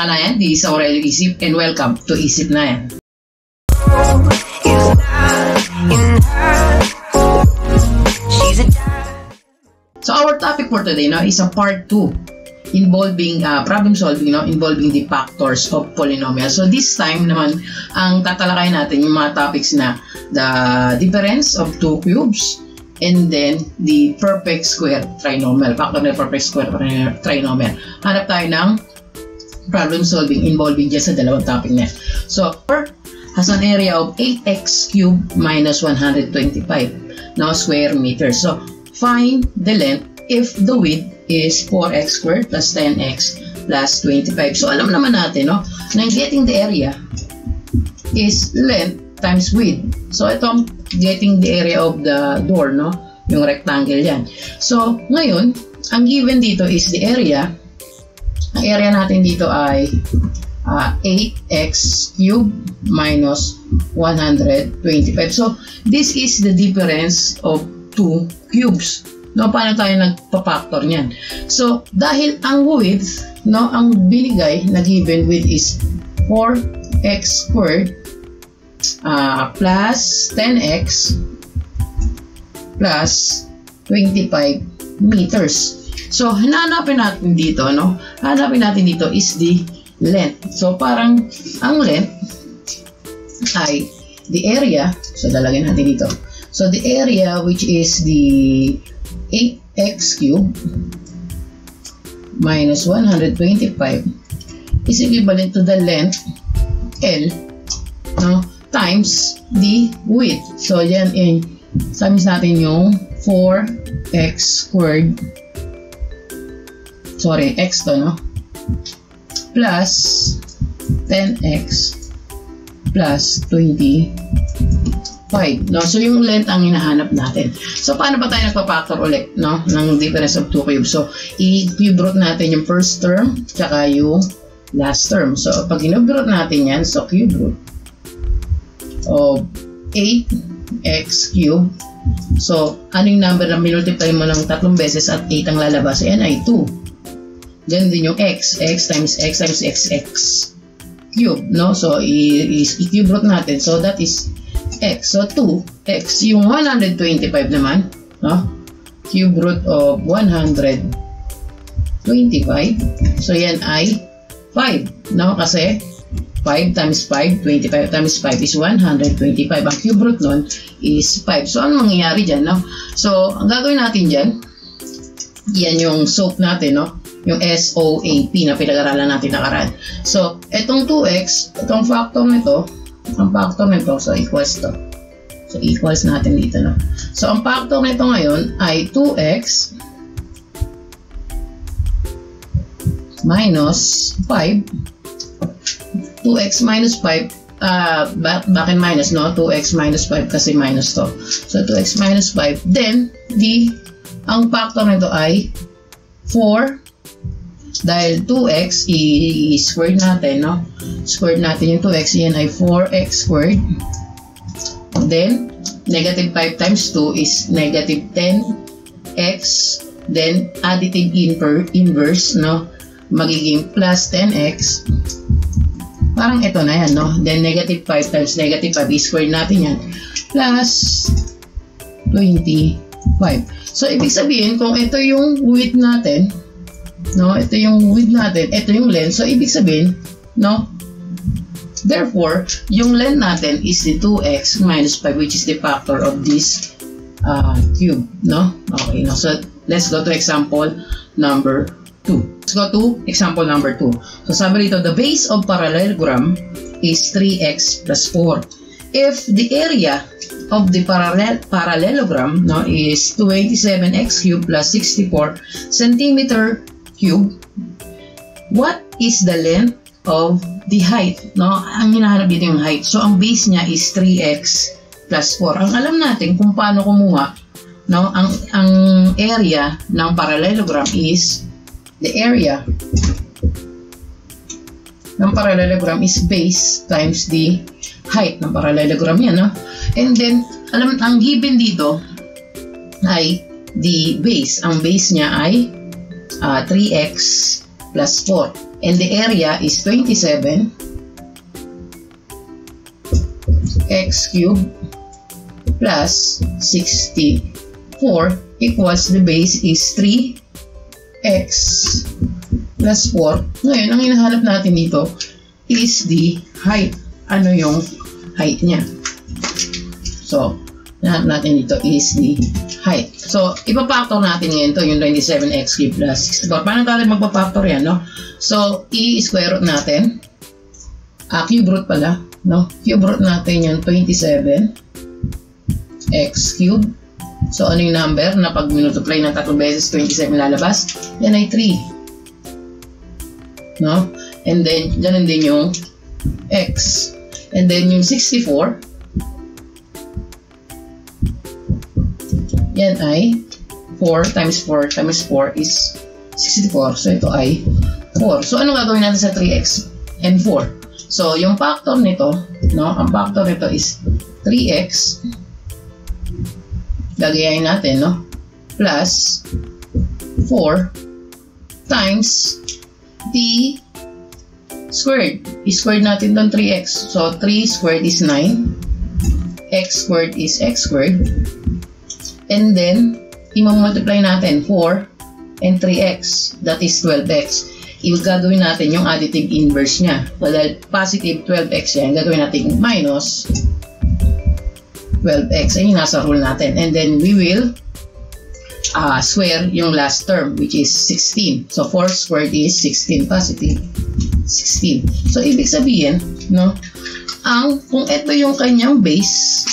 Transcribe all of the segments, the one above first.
mga kanayan, this is Aurelio Isip and welcome to Isip na yan. So our topic for today no, is a part 2 involving uh, problem solving no, involving the factors of polynomial. So this time naman, ang tatalakayin natin yung mga topics na the difference of two cubes and then the perfect square trinomial. Factor ng perfect square trinomial. Hanap tayo ng problem solving involving dyan sa dalawang topic na So, has an area of 8x cubed minus 125 now square meters. So, find the length if the width is 4x squared plus 10x plus 25. So, alam naman natin, no, na getting the area is length times width. So, ito ang getting the area of the door, no, yung rectangle yan. So, ngayon, ang given dito is the area. Area natin dito ay uh, 8x cubed minus 125. So, this is the difference of two cubes. No, paano tayo nagpa-factor niyan? So, dahil ang width, no, ang binigay na given width is 4x squared uh, plus 10x plus 25 meters. So, hanapin natin dito, no? Hanapin natin dito is the length. So, parang ang length ay the area. So, lalagyan natin dito. So, the area which is the 8x cubed minus 125 is equivalent to the length L no, times the width. So, yan in times natin yung 4x squared sorry, x to, no? plus 10x plus 25. No? So, yung length ang hinahanap natin. So, paano ba tayo nagpa-factor ulit no? ng difference of 2 cubes? So, i-cube root natin yung first term tsaka yung last term. So, pag cube root natin yan, so cube root of 8x cube. So, ano yung number na minultiply mo ng tatlong beses at 8 ang lalabas? Yan ay 2. Then din yung x. x times x times x, x cube, no? So, i-cube root natin. So, that is x. So, 2x. Yung 125 naman, no? Cube root of 125. So, yan ay 5, no? Kasi, 5 times 5, 25 times 5 is 125. Ang cube root nun is 5. So, ano mangyayari dyan, no? So, ang gagawin natin dyan, yan yung soap natin, no? Yung SOAP na pinag-aralan natin nakaraan. So, itong 2x, itong factor nito, ang factor nito, so equals to. So, equals natin dito, no? So, ang factor nito ngayon ay 2x minus 5 2x minus 5 uh, back, back in minus no 2x minus 5 kasi minus to so 2x minus 5 then the ang factor nito ay 4 dahil 2x i-squared natin no? Squared natin yung 2x yan ay 4x squared then negative 5 times 2 is negative 10x then additive inverse no? Magiging plus 10x parang ito na yan, no? Then, negative 5 times negative 5, i-square natin yan, plus 25. So, ibig sabihin, kung ito yung width natin, no? Ito yung width natin, ito yung length, so ibig sabihin, no? Therefore, yung length natin is the 2x minus 5, which is the factor of this uh, cube, no? Okay, no? So, let's go to example number 2. Let's go to example number 2. So sabi rito, the base of parallelogram is 3x plus 4. If the area of the parallel parallelogram no, is 27x cubed plus 64 centimeter cube, what is the length of the height? No? Ang hinahanap dito yung height. So ang base niya is 3x plus 4. Ang alam natin kung paano kumuha no, ang, ang area ng parallelogram is the area ng parallelogram is base times the height ng parallelogram yan. No? And then, alam, ang given dito ay the base. Ang base niya ay uh, 3x plus 4. And the area is 27 x cubed plus 64 equals the base is 3x plus 4. Ngayon, ang hinahanap natin dito is the height. Ano yung height niya? So, hinahanap natin dito is the height. So, ipapactor natin ngayon to yung 27x cubed plus 64. Paano tayo magpapactor yan, no? So, i-square root natin. Ah, cube root pala, no? Cube root natin yung 27 x cubed. So, ano yung number na pag minultiply ng tatlong beses, 27 lalabas? Yan ay 3. No? And then, ganun din yung x. And then, yung 64, yan ay 4 times 4 times 4 is 64. So, ito ay 4. So, ano gagawin natin sa 3x and 4? So, yung factor nito, no, ang factor nito is 3x gagayahin natin, no? Plus 4 times t squared. I-squared natin doon 3x. So, 3 squared is 9. x squared is x squared. And then, i-multiply natin 4 and 3x. That is 12x. I-gagawin natin yung additive inverse niya. Well, dahil positive 12x yan, gagawin natin minus 12x. Ayun yung nasa rule natin. And then, we will uh, square yung last term, which is 16. So, 4 squared is 16 positive. 16. So, ibig sabihin, no, ang, kung ito yung kanyang base,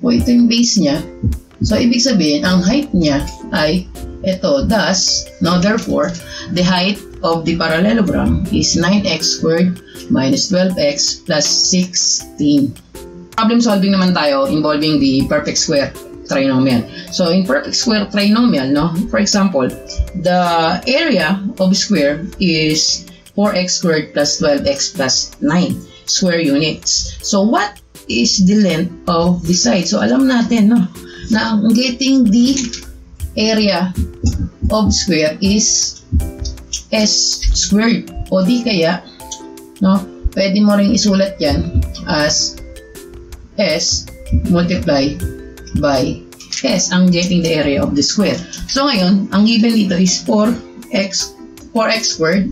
o ito yung base niya, so, ibig sabihin, ang height niya ay ito. Thus, no, therefore, the height of the parallelogram is 9x squared minus 12x plus 16 problem solving naman tayo involving the perfect square trinomial. So, in perfect square trinomial, no, for example, the area of square is 4x squared plus 12x plus 9 square units. So, what is the length of the side? So, alam natin, no, na getting the area of square is s squared. O di kaya, no, pwede mo ring isulat yan as S multiply by S ang getting the area of the square. So ngayon, ang given dito is 4x 4x squared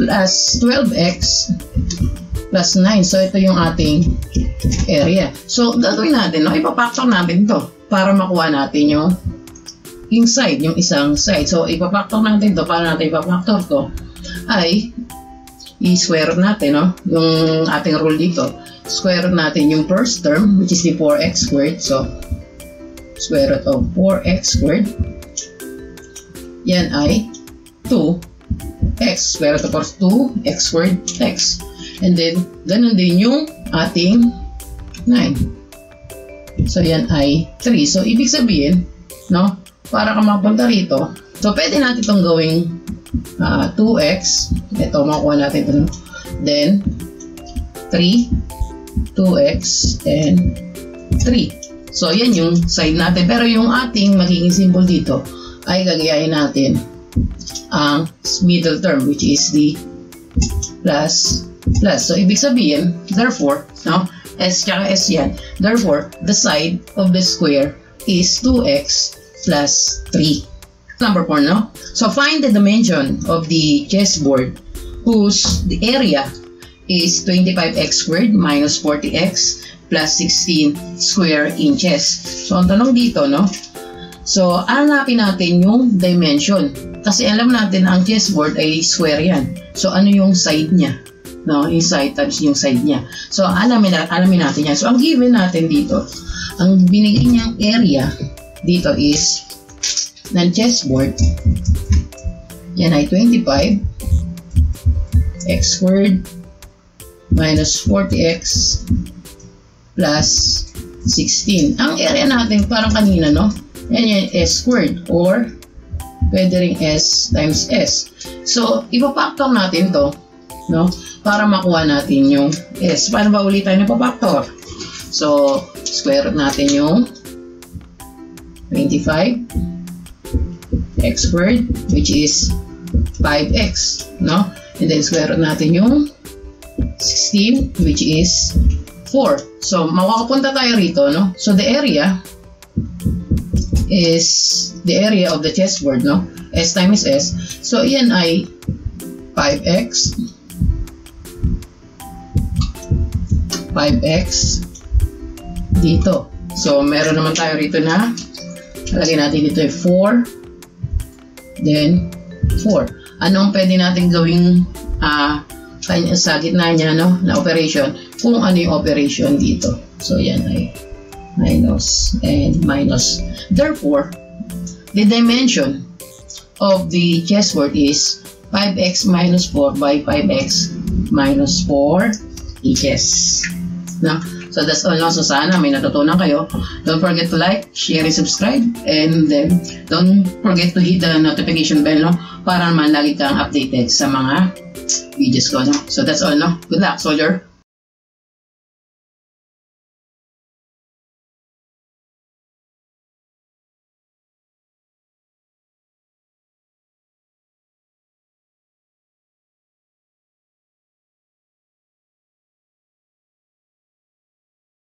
plus 12x plus 9. So ito yung ating area. So gagawin natin, no? ipapactor natin to para makuha natin yung yung side, yung isang side. So ipapactor natin to, para natin ipapactor to ay i-square natin, no? Yung ating rule dito. Square natin yung first term, which is the 4x squared. So, square root of 4x squared. Yan ay 2x. Square root of course 2x squared x. And then, ganun din yung ating 9. So, yan ay 3. So, ibig sabihin, no? Para ka mapunta rito, so, pwede natin itong gawing uh, 2x. Ito, makuha natin ito. Then, 3, 2x, and 3. So, yan yung side natin. Pero yung ating magiging symbol dito ay gagayahin natin ang middle term which is the plus plus. So, ibig sabihin, therefore, no, s tsaka s yan. Therefore, the side of the square is 2x plus 3. Number 4, no? So find the dimension of the chessboard whose the area is 25x squared minus 40x plus 16 square inches. So ang tanong dito, no? So hanapin natin yung dimension. Kasi alam natin ang chessboard ay square yan. So ano yung side niya? No, yung side times yung side niya. So alamin, alamin natin yan. So ang given natin dito, ang binigay niyang area dito is ng chessboard, yan ay 25 x squared minus 40x plus 16. Ang area natin parang kanina, no? Yan yung s squared or pwede rin s times s. So, ipapactor natin to, no? Para makuha natin yung s. Paano ba ulit tayo napapactor? So, square natin yung 25 x squared, which is 5x, no? And then square root natin yung 16, which is 4. So, makakapunta tayo rito, no? So, the area is the area of the chessboard, no? S times S. So, yan ay 5x 5x dito. So, meron naman tayo rito na lagyan natin dito ay 4 then 4. Anong pwede natin gawing uh, sa gitna niya no, na operation kung ano yung operation dito. So, yan ay minus and minus. Therefore, the dimension of the chessboard is 5x minus 4 by 5x minus 4 inches. No? So that's all. No? So sana may natutunan kayo. Don't forget to like, share, and subscribe. And then, don't forget to hit the notification bell no? para naman lagi kang updated sa mga videos ko. No? So that's all. No? Good luck, soldier!